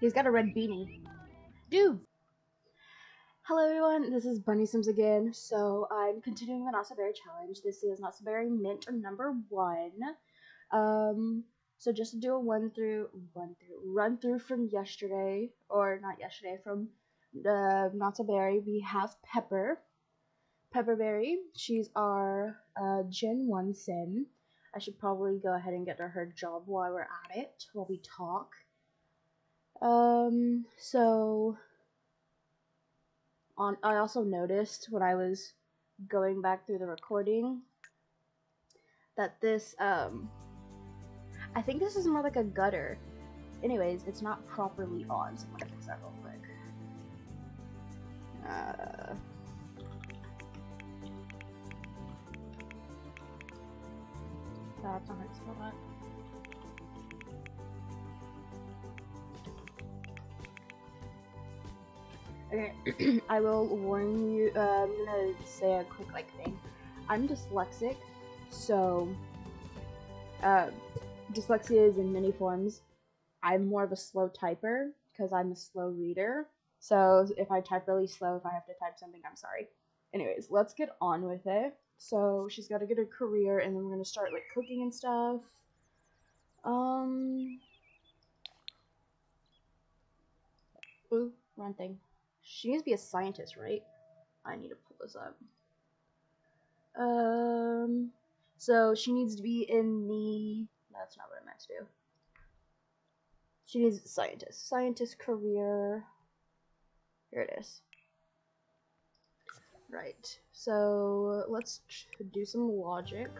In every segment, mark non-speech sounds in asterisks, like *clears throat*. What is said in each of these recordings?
He's got a red beanie. Dude! Hello everyone, this is Bunny Sims again. So I'm continuing the Not So Berry challenge. This is Not So Berry Mint number one. Um, so just to do a one through, one through, run through from yesterday, or not yesterday, from the Not So Berry, we have Pepper. Pepperberry, she's our uh, Gen 1 sim. I should probably go ahead and get her her job while we're at it, while we talk. Um, so on I also noticed when I was going back through the recording that this um I think this is more like a gutter. Anyways, it's not properly on, so I'm gonna fix that real quick. Uh That's not how. Okay, *clears throat* I will warn you. Uh, I'm gonna say a quick like thing. I'm dyslexic, so uh, dyslexia is in many forms. I'm more of a slow typer because I'm a slow reader. So if I type really slow, if I have to type something, I'm sorry. Anyways, let's get on with it. So she's got to get her career, and then we're gonna start like cooking and stuff. Um. Ooh, wrong thing. She needs to be a scientist, right? I need to pull this up. Um, so she needs to be in the. That's not what I meant to do. She needs a scientist. Scientist career. Here it is. Right. So let's do some logic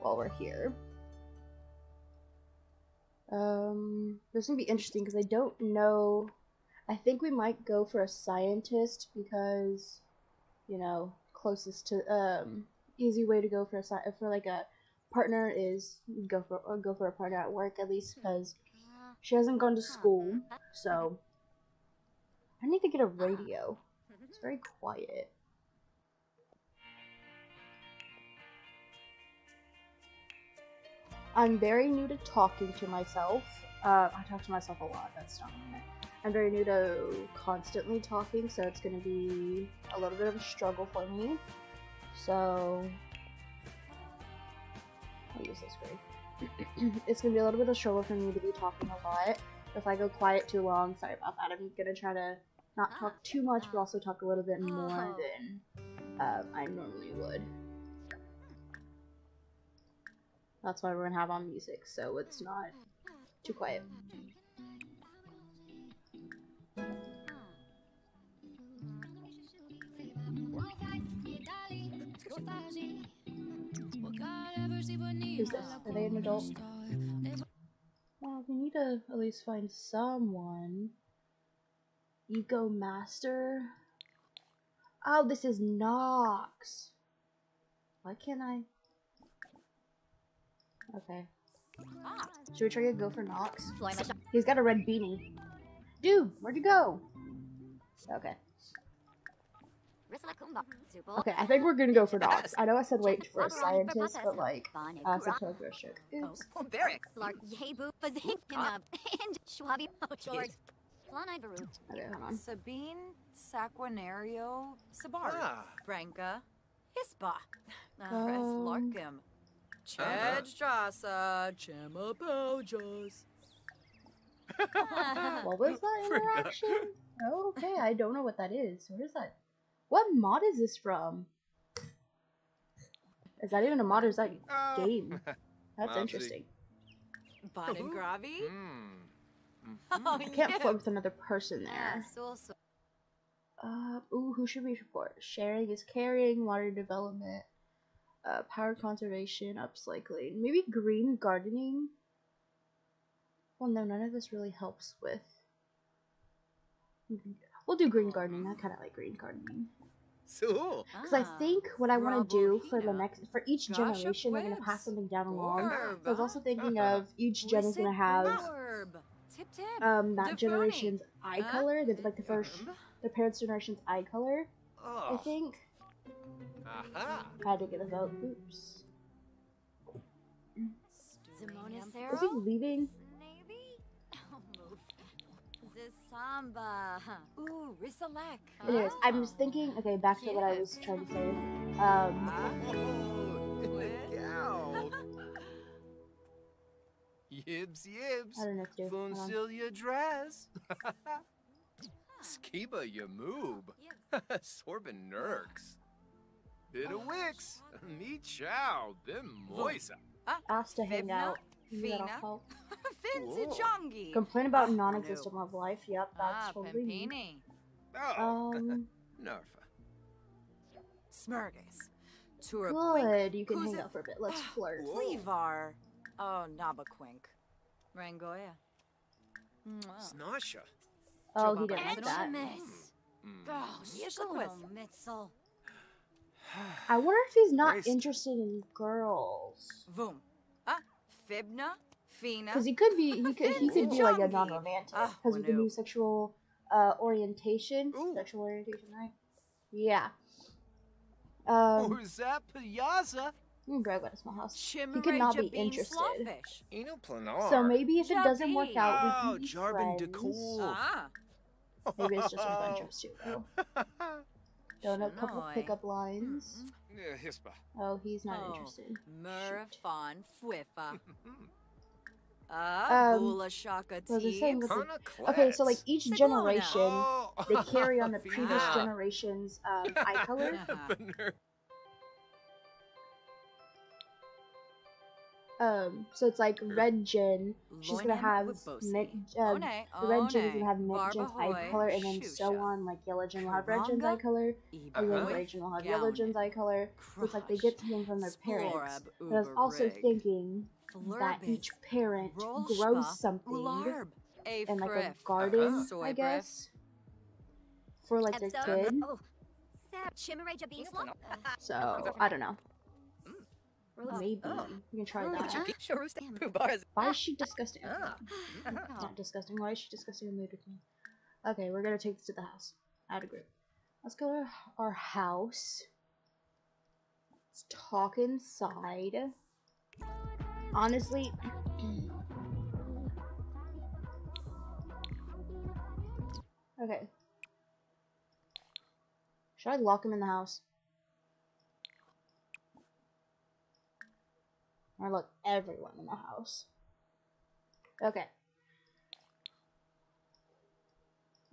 while we're here. Um, this is gonna be interesting because I don't know I think we might go for a scientist because, you know, closest to um easy way to go for a sci- for like a partner is go for or go for a partner at work at least because she hasn't gone to school, so I need to get a radio. It's very quiet. I'm very new to talking to myself. Uh, I talk to myself a lot. That's not it. I'm very new to constantly talking, so it's going to be a little bit of a struggle for me. So, I'll use this grade. *clears throat* it's going to be a little bit of a struggle for me to be talking a lot. If I go quiet too long, sorry about that. I'm going to try to not talk too much, but also talk a little bit more than um, I normally would. That's why we're going to have on music, so it's not too quiet. Who's this? Are they an adult? Well, we need to at least find someone. Eco Master? Oh, this is Nox. Why can't I? Okay. Should we try to go for Nox? He's got a red beanie. Dude, where'd you go? Okay. Okay, I think we're gonna go for dogs. I know I said wait for a scientist, but like, uh, for Tokyo shook. Oops. *laughs* Okay, hold on. Sabine Saquinario Sabar. Ah. Branka Hispa. *laughs* Um, Res Larkim. Chedjasa Chema Peljas. *laughs* What was that interaction? Oh, okay, I don't know what that is. What is that? What mod is this from? Is that even a mod or is that Oh. game? *laughs* That's Mopsy. interesting. Bonin Gravi. Hmm. Oh, I can't yeah. float with another person there. so, so. Uh, ooh, who should we support? Sharing is caring, water development, uh, power conservation, upcycling, maybe green gardening. Well, no, none of this really helps with. We'll do green gardening. I kind of like green gardening So. because I Ah, think what I want to do for the next for each generation, they're gonna pass something down along. So I was also thinking of *laughs* each gen is gonna have Orb. Tip tip. um that generation's eye Huh? color. That's like the first, the parents' generation's eye color. I think. Aha. I had to get a vote. Oops. Is he leaving? Maybe? Samba. *laughs* Ooh, Risalek. Anyways, I'm just thinking. Okay, back to what I was trying to say. Um, Oh, *laughs* cow. Yibs, yibs. I don't know what to do. Funcilia dress. *laughs* Skiba Yamoob. Sorben Nurks. Bit of Wix. Me chow. Bim Moisa. Asked to hang out. You gotta Fina. help. *laughs* Vince Whoa. Complain about Oh, non-existent love life. Yep, that's Ah, totally me. Pimpini. Oh, Um, *laughs* Narfa. Smurgus. Turaquink. good. You can hang Who's it? out for a bit. Let's flirt. Whoa. Cleavar. Oh, Nabaquink. Rangoya. Mwah. Snosha. Oh, he Jabba didn't like Bada. that. Mm. Oh, Mitzel. I wonder if he's not interested in girls. Voom. Ah, Fibna. Fina. Because he could be, he could, he could be like a Junkie. non-romantic. Ah, Because we can Wanu. do sexual uh, orientation. Ooh. Sexual orientation, right? Yeah. Um, Who's that Piazza? mm, bro, got a small house. Chimere could not be interested. Slawfish. So maybe if it doesn't work out, we Oh, can be Jarbin friends. DeCool. Ah. Maybe it's just a bunch of too, though. *laughs* Don't know a couple pickup lines. Yeah, Hispa. Oh, he's not Oh, interested. Shoot. Murfon Fwiffa. *laughs* Hmm. Ah, Um, Vula Shaka what was I saying? Teeps. Listen, Kana Okay, so like each generation, Oh. they carry on the *laughs* previous generation's um, eye color. *laughs* Um, so it's like red gen. She's gonna have mint, um, the red gen is gonna have mint gen's eye color, and then so on. Like yellow gen will have red gen's Karanga, eye color, and then gray gen will have yellow Gallon. gen's eye color. So it's like they get something from their parents. But I was also thinking that each parent grows something Ularb, in like a garden, Uh-huh. I guess, for like their kid. Oh. Sarah Chimere Jabin Slawfish. So I don't know. Maybe we can try that. Why is she disgusting? Ah. Not disgusting. Why is she disgusting in mood with me? Okay, we're gonna take this to the house. Add a group. Let's go to our house. Let's talk inside. Honestly, *clears throat* okay. Should I lock him in the house? Or look everyone in the house? Okay.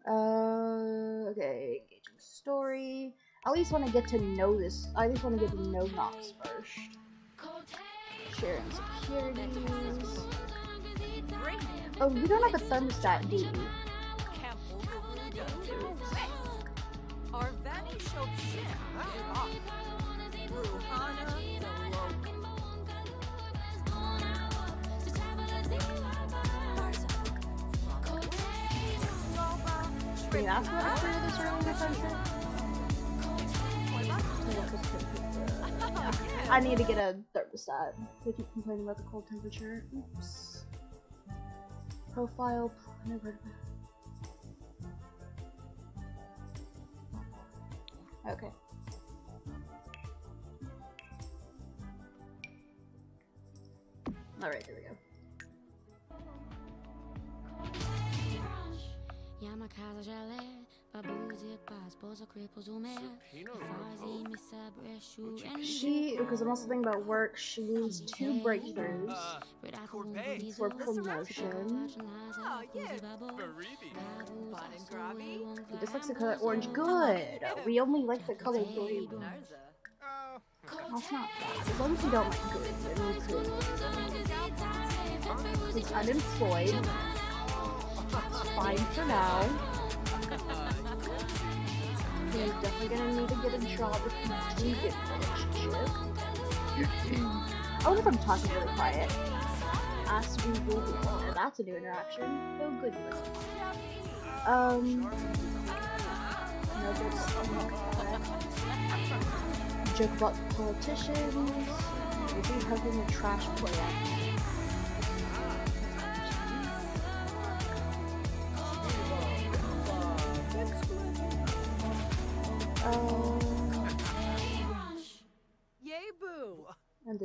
Uh, okay, engaging story. I at least want to get to know this. I at least want to get to know Nox first. Sharing securities. Oh, we don't have a thermostat, do we? Arvani Shopshin. Ruhana You ask what after this early defensive? I need to get a thermostat. They keep complaining about the cold temperature. Oops. Profile. Never. Okay. Alright, there we go. Casa já lê, babuzi, paz, posa, crepos, o mer. Pinot Fazi, missa, bresciu, and She, because I'm also thinking about work, she needs two breakthroughs Uh, for promotion. Oh, yeah. Fun. He just likes the color orange. Good! We only like the color green. Oh. That's not bad. As long as you don't like green, then we're good. He's unemployed. It's fine for now. He's definitely gonna need to get a job if he do get. I wonder if I'm talking really quiet. Ask me will be That's a new interaction. Oh goodness. Um no good. Joke about politicians. Maybe having a trash plant.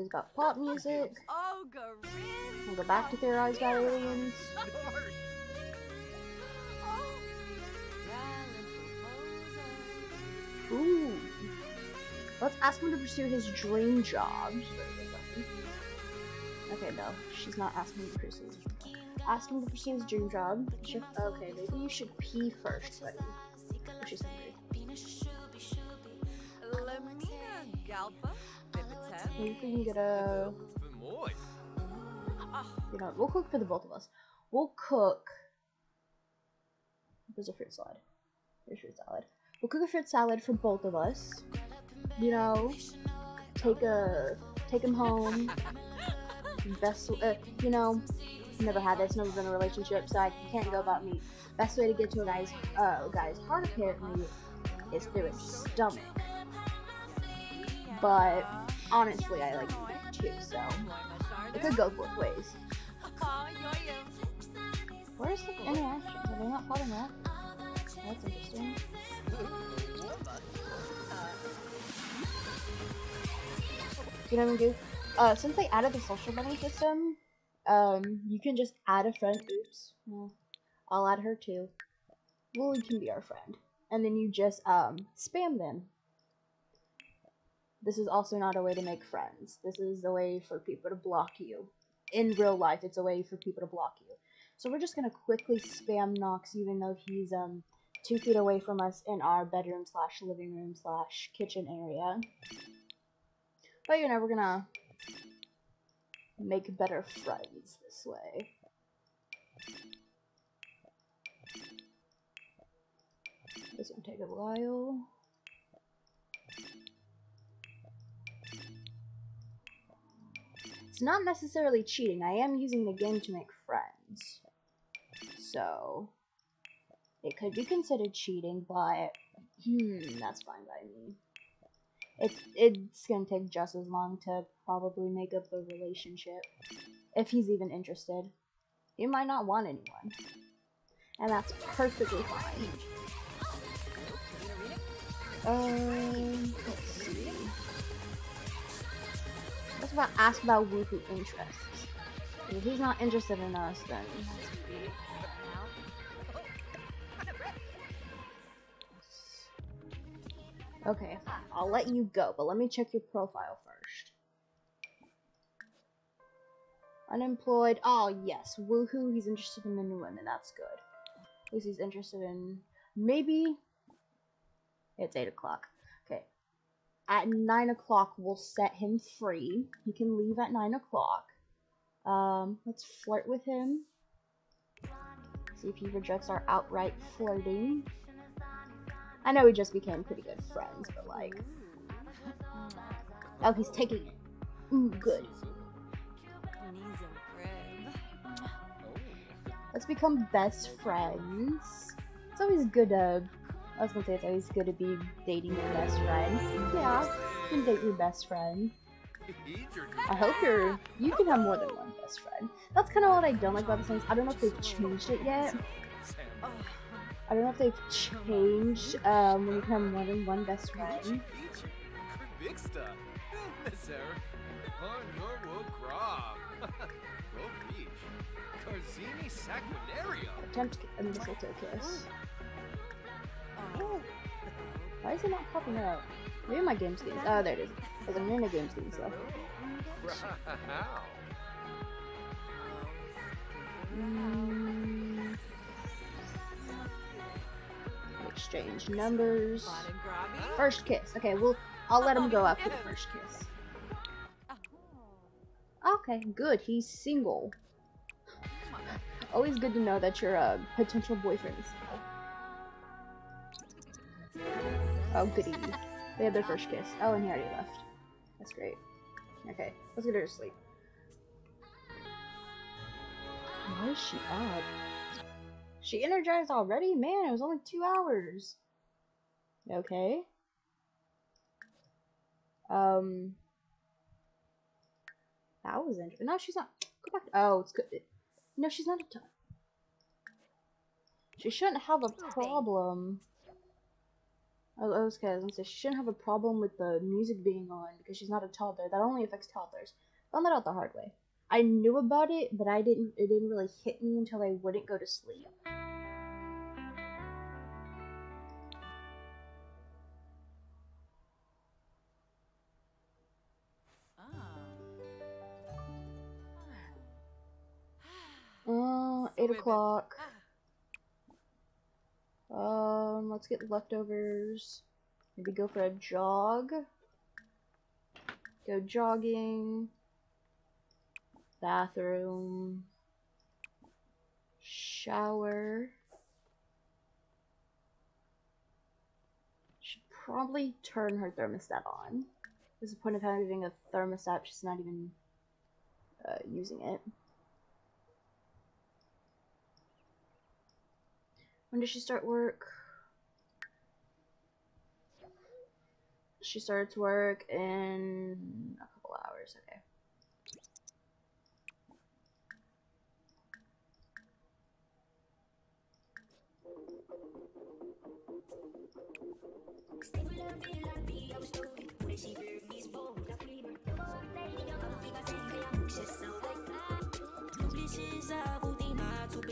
we've got pop music. We'll go back to Theorized by Aliens. Ooh. Let's ask him to pursue his dream job. Okay, no. She's not asking him to pursue his dream job. Ask him to pursue his dream job. Okay, maybe you should pee first, buddy. Which is we can get a. You know, we'll cook for the both of us. We'll cook. There's a fruit salad. There's fruit salad. We'll cook a fruit salad for both of us. You know, take a take him home. Best, uh, you know, never had this, never been in a relationship, so I can't go about me. Best way to get to a guy's uh guy's heart apparently is through his stomach. But honestly, I like you too, so it could go both ways. Where's the interactions? Are they not popping that? That's interesting. You know what I'm gonna do? Uh, since they added the social bunny system, um, you can just add a friend. Oops. Well, I'll add her too. Lily can be our friend. And then you just, um, spam them. This is also not a way to make friends. This is a way for people to block you. In real life, it's a way for people to block you. So we're just gonna quickly spam Nox, even though he's um two feet away from us in our bedroom slash living room slash kitchen area. But you know, we're gonna make better friends this way. This will take a while. It's not necessarily cheating. I am using the game to make friends. So, it could be considered cheating, but hmm, that's fine by me. It's it's gonna take just as long to probably make up the relationship, if he's even interested. He might not want anyone, and that's perfectly fine. Um, about ask about Woohoo interests. If he's not interested in us, then Okay, I'll let you go, but let me check your profile first. Unemployed. Oh, yes. Woohoo. He's interested in the new women. That's good. At least he's interested in. Maybe. It's 8 o'clock. At 9 o'clock, we'll set him free. He can leave at 9 o'clock. Um, let's flirt with him. See if he rejects our outright flirting. I know we just became pretty good friends, but like. Oh, he's taking it. Mm, good. Let's become best friends. It's always good to. I was gonna say it's always good to be dating your best friend. Yeah, you can date your best friend. I hope you're. You can have more than one best friend. That's kind of what I don't like about the things. I don't know if they've changed it yet. I don't know if they've changed um, when you can have more than one best friend. Attempt a mistletoe kiss. Why is it not popping up? Maybe my game settings. Oh, there it is. Because I'm in the game settings though. Mm. Exchange numbers. First kiss. Okay, well, I'll let him go after the first kiss. Okay, good. He's single. Always good to know that your uh, potential boyfriend is single. Oh, goody. They had their first kiss. Oh, and he already left. That's great. Okay, let's get her to sleep. Why is she up? She energized already? Man, it was only two hours. Okay. Um. That was interesting. No, she's not. Go back. Oh, it's good. No, she's not a. She shouldn't have a problem. I was gonna say, she shouldn't have a problem with the music being on because she's not a toddler. That only affects toddlers. Found that out the hard way. I knew about it, but I didn't. It didn't really hit me until I wouldn't go to sleep. *sighs* Oh. O'clock. Um, let's get leftovers. Maybe go for a jog. Go jogging. Bathroom. Shower. Should probably turn her thermostat on. What's the point of having a thermostat? She's not even uh, using it. When does she start work? She starts work in a couple hours, okay.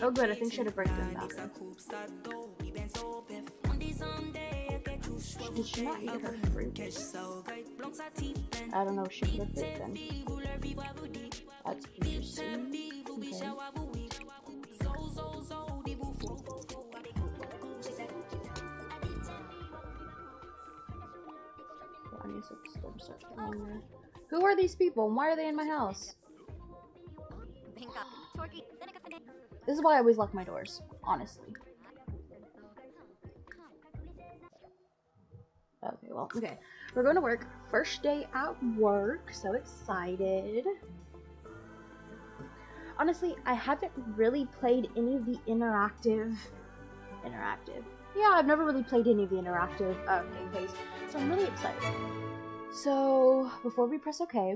Oh good, I think she had a in bathroom. Did she not eat her fruit? I don't know she put a fruit then. That's interesting. Okay. Who are these people? Why are they in my house? This is why I always lock my doors, honestly. Okay, well, okay. We're going to work. First day at work. So excited. Honestly, I haven't really played any of the interactive. Interactive. Yeah, I've never really played any of the interactive uh, gameplays, so I'm really excited. So before we press OK,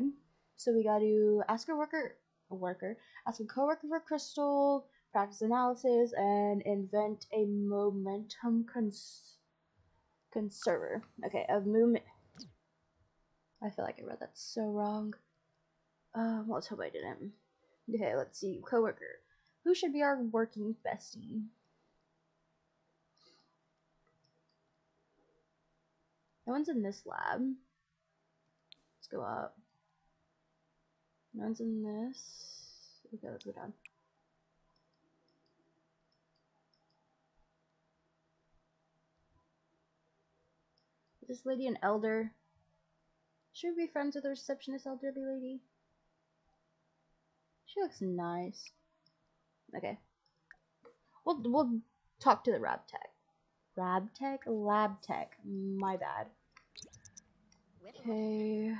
so we got to ask a worker, a worker, ask a coworker for crystal, practice analysis, and invent a momentum cons conserver. Okay, a movement. I feel like I read that so wrong. Uh, let's hope I didn't. Okay, let's see. Coworker. Who should be our working bestie? No one's in this lab. Let's go up. No one's in this. Okay, let's go down. This lady an elder? Should we be friends with the receptionist elderly lady? She looks nice. Okay. We'll we'll talk to the Rab Tech. Rab Tech? Lab Tech. My bad. Okay.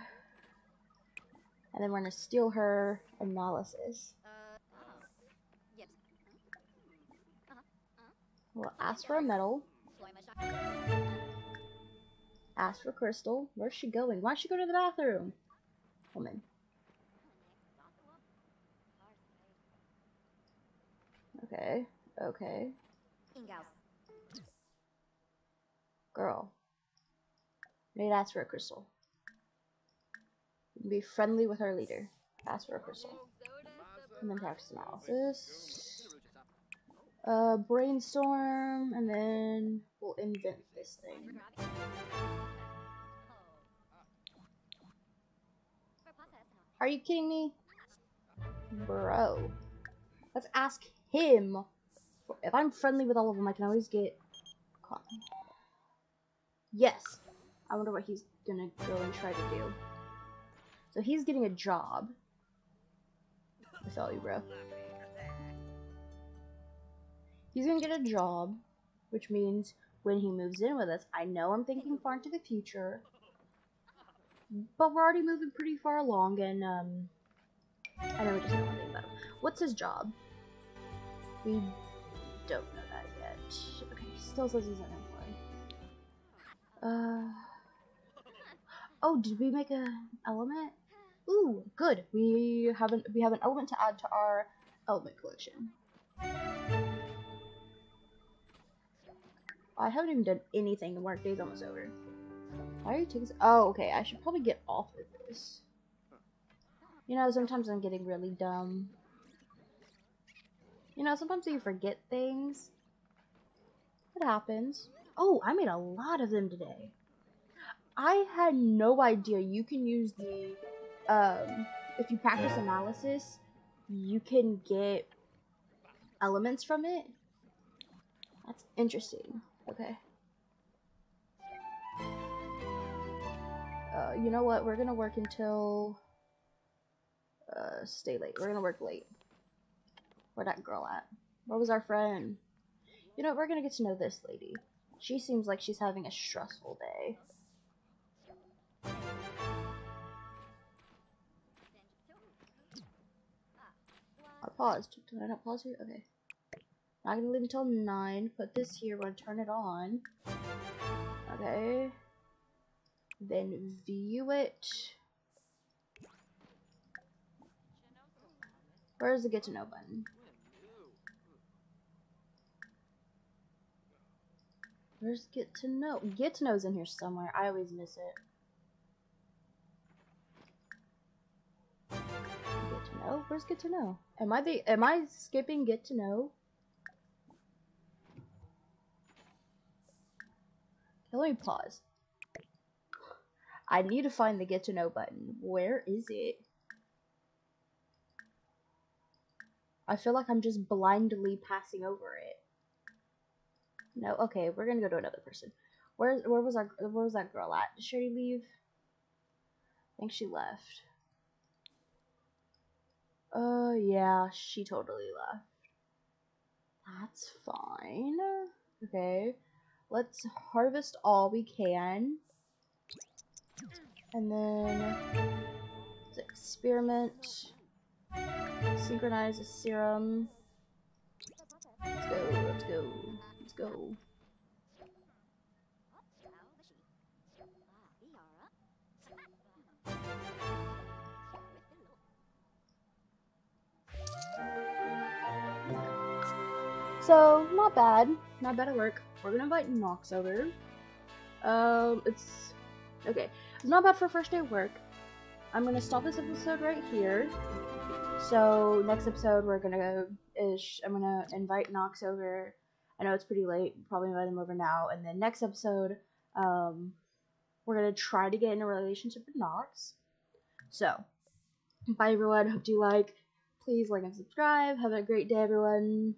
And then we're gonna steal her analysis. We'll ask for a medal. Ask for crystal. Where's she going? Why'd she go to the bathroom? Woman. Okay. Okay. Girl. Need to ask for a crystal. Be friendly with our leader. Ask for a crystal. And then practice analysis. Uh, brainstorm, and then we'll invent this thing. Are you kidding me? Bro. Let's ask him. If I'm friendly with all of them, I can always get caught. Yes. I wonder what he's gonna go and try to do. So he's getting a job. I saw you, bro. He's gonna get a job, which means when he moves in with us, I know I'm thinking far into the future, but we're already moving pretty far along, and um, I know we just know one thing about him. What's his job? We don't know that yet. Okay, he still says he's an employee. Uh. Oh, did we make an element? Ooh, good. We have an we have an element to add to our element collection. I haven't even done anything. The work day's almost over. Why are you taking? Oh, okay. I should probably get off of this. You know, sometimes I'm getting really dumb. You know, sometimes you forget things. It happens. Oh, I made a lot of them today. I had no idea you can use the, um, if you practice analysis, you can get elements from it. That's interesting. Okay. Uh, you know what? We're gonna work until uh, stay late. We're gonna work late. Where that girl at? Where was our friend? You know, we're gonna get to know this lady. She seems like she's having a stressful day. I paused. Did I not pause here? Okay. Not gonna leave until 9. Put this here. We're gonna turn it on. Okay. Then view it. Where's the get to know button? Where's get to know? Get to know's in here somewhere. I always miss it. Get to know? Where's get to know? Am I the am I skipping get to know? Let me pause. I need to find the get to know button. Where is it? I feel like I'm just blindly passing over it. No, okay, we're gonna go to another person. Where where was our where was that girl at? Did she leave? I think she left. Uh yeah, she totally left. That's fine. Okay. Let's harvest all we can. And then experiment. Synchronize a serum. Let's go, let's go, let's go. So, not bad. Not bad at work. We're gonna invite Nox over. Um, it's... Okay. It's not bad for first day work. I'm gonna stop this episode right here. So, next episode we're gonna go... Ish, I'm gonna invite Nox over. I know it's pretty late. Probably invite him over now. And then next episode, um, we're gonna try to get in a relationship with Nox. So, bye everyone. Hope you like. Please like and subscribe. Have a great day, everyone.